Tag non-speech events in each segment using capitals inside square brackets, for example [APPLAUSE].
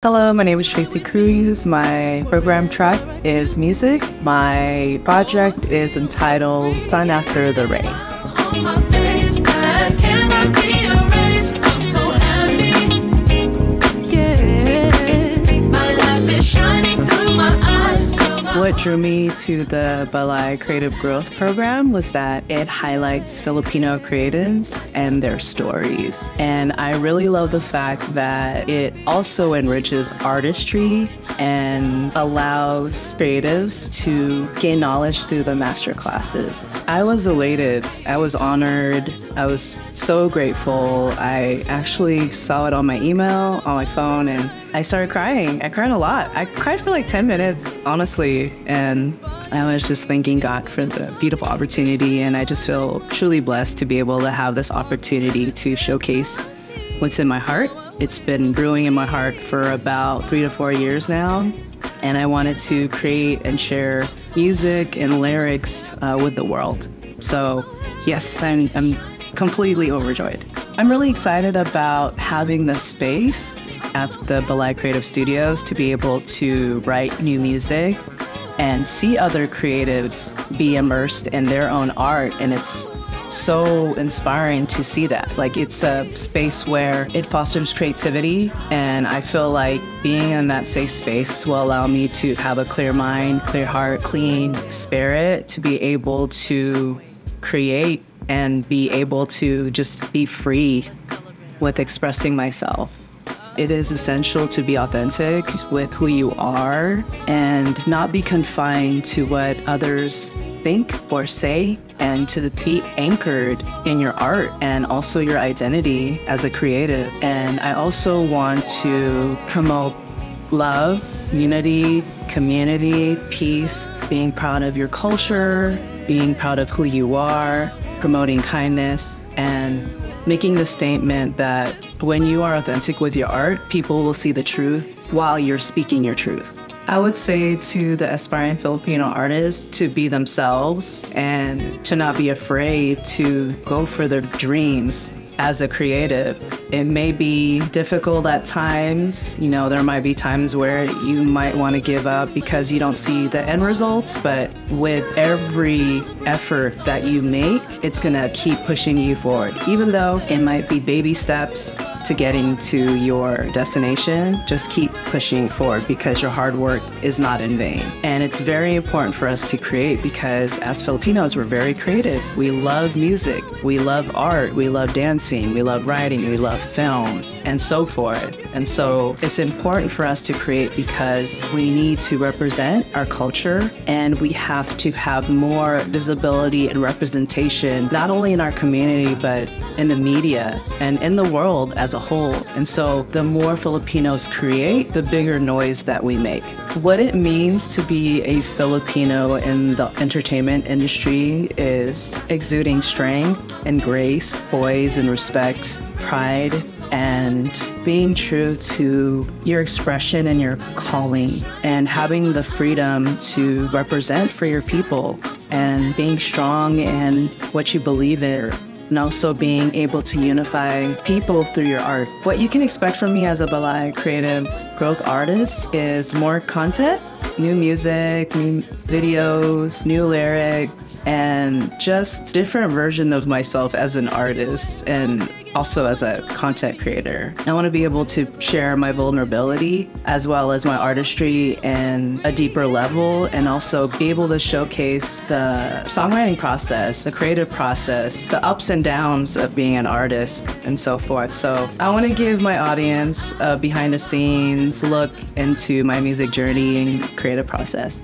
Hello, my name is Tracy Cruz. My program track is music. My project is entitled Sun After the Rain. What drew me to the Balay Kreative Growth Program was that it highlights Filipino creatives and their stories. And I really love the fact that it also enriches artistry and allows creatives to gain knowledge through the master classes. I was elated. I was honored. I was so grateful. I actually saw it on my email, on my phone, and I started crying. I cried a lot. I cried for like 10 minutes, honestly. And I was just thanking God for the beautiful opportunity. And I just feel truly blessed to be able to have this opportunity to showcase what's in my heart. It's been brewing in my heart for about three to four years now. And I wanted to create and share music and lyrics uh, with the world. So, yes, I'm, I'm completely overjoyed. I'm really excited about having the space at the Balay Kreative Studios to be able to write new music and see other creatives be immersed in their own art. And it's so inspiring to see that. Like, it's a space where it fosters creativity. And I feel like being in that safe space will allow me to have a clear mind, clear heart, clean spirit to be able to create and be able to just be free with expressing myself. It is essential to be authentic with who you are and not be confined to what others think or say and to be anchored in your art and also your identity as a creative. And I also want to promote love, unity, community, peace, being proud of your culture, being proud of who you are, promoting kindness, and making the statement that when you are authentic with your art, people will see the truth while you're speaking your truth. I would say to the aspiring Filipino artists to be themselves and to not be afraid to go for their dreams as a creative. It may be difficult at times. You know, there might be times where you might want to give up because you don't see the end results, but with every effort that you make, it's going to keep pushing you forward. Even though it might be baby steps to getting to your destination, just keep pushing forward because your hard work is not in vain. And it's very important for us to create because as Filipinos, we're very creative. We love music, we love art, we love dancing, we love writing, we love film, and so forth. And so it's important for us to create because we need to represent our culture and we have to have more visibility and representation, not only in our community, but in the media and in the world as a whole. And so the more Filipinos create, the bigger noise that we make. What it means to be a Filipino in the entertainment industry is exuding strength and grace, poise and respect, pride, and being true to your expression and your calling, and having the freedom to represent for your people, and being strong in what you believe in and also being able to unify people through your art. What you can expect from me as a Balay Kreative growth artist is more content, new music, new videos, new lyrics, and just different version of myself as an artist and also as a content creator. I want to be able to share my vulnerability as well as my artistry in a deeper level and also be able to showcase the songwriting process, the creative process, the ups and downs of being an artist and so forth. So I want to give my audience a behind the scenes look into my music journey and creative process.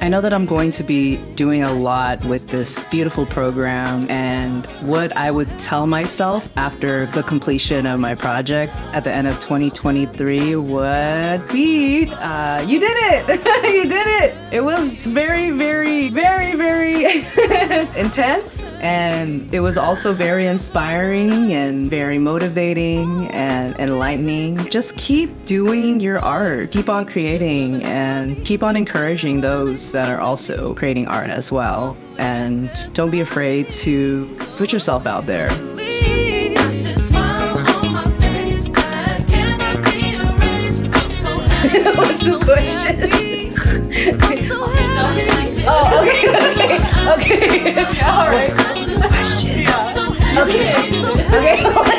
I know that I'm going to be doing a lot with this beautiful program, and what I would tell myself after the completion of my project at the end of 2023 would be uh, You did it! [LAUGHS] you did it! It was very, very, very, very [LAUGHS] intense. And it was also very inspiring and very motivating and enlightening. Just keep doing your art, keep on creating, and keep on encouraging those that are also creating art as well. And don't be afraid to put yourself out there. [LAUGHS] [LAUGHS] What's the question? [LAUGHS] oh, okay, okay, okay. All right. Okay, okay, okay.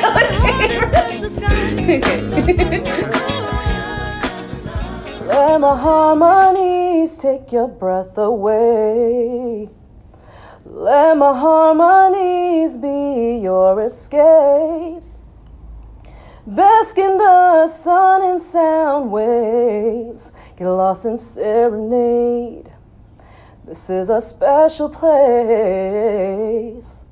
Let the harmonies take your breath away. Let my harmonies be your escape. Bask in the sun and sound waves. Get lost in serenade. This is a special place.